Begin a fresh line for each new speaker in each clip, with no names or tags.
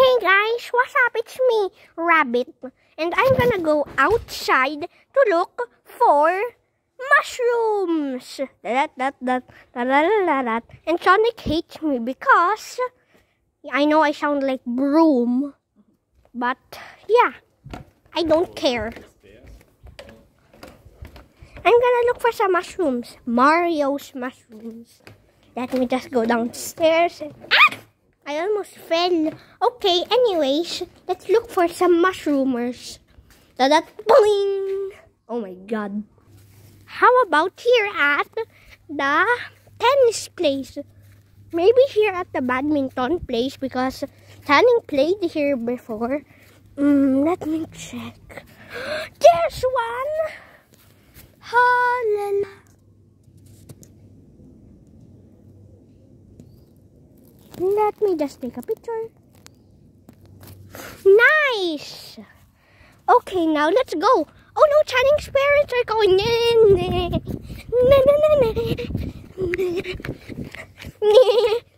Hey guys, what's up? It's me, Rabbit. And I'm gonna go outside to look for mushrooms. That, that, that, that, that, that. And Sonic hates me because I know I sound like broom. But yeah, I don't care. I'm gonna look for some mushrooms. Mario's mushrooms. Let me just go downstairs. And, ah! I almost fell. Okay, anyways, let's look for some mushroomers. Da da boing! Oh my god. How about here at the tennis place? Maybe here at the badminton place because Channing played here before. Mm, let me check. There's one! Hallelujah. Let me just take a picture. Nice! Okay, now let's go. Oh no, Channing's parents are going in.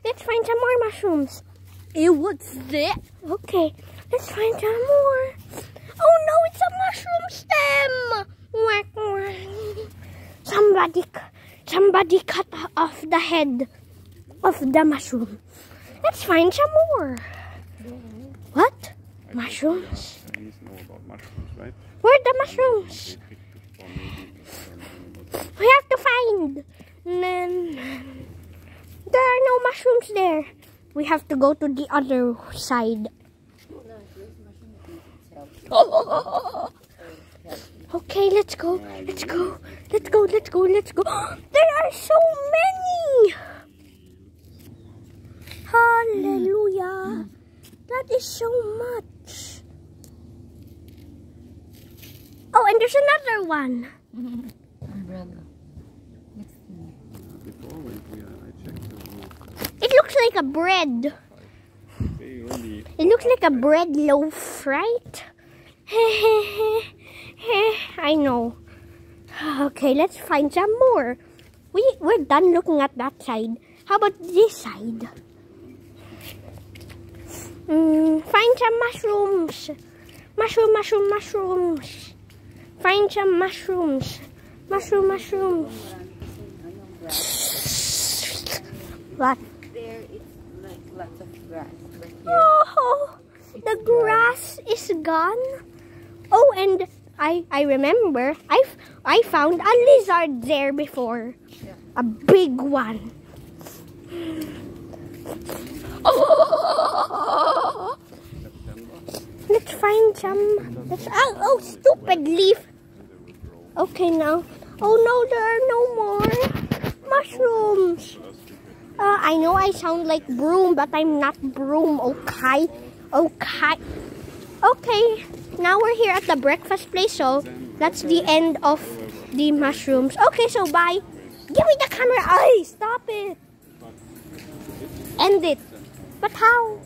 Let's find some more mushrooms. Ew, what's that? Okay, let's find some more. Oh no, it's a mushroom stem. Somebody, somebody cut off the head of the mushroom. Let's find some more. What? Mushrooms?
Mushrooms, right?
Where are the mushrooms? We have to find. There are no mushrooms there. We have to go to the other side. Okay, let's go. Let's go. Let's go. Let's go. Let's go. There are so Hallelujah. That is so much. Oh, and there's another one. It looks like a bread. It looks like a bread loaf, right? I know. Okay, let's find some more. We we're done looking at that side. How about this side? Mm, find some mushrooms. Mushroom, mushroom, mushrooms. Find some mushrooms. Mushroom, mushrooms. What?
There it's like lots of grass.
Oh, the grass is gone. Oh, and I I remember I I found a lizard there before,
Yeah.
a big one. Oh, find some. Oh, oh stupid leaf. Okay now. Oh no, there are no more mushrooms. Uh, I know I sound like broom, but I'm not broom, okay? Okay. Okay, now we're here at the breakfast place, so that's the end of the mushrooms. Okay, so bye. Give me the camera. Ay, stop it. End it. But how?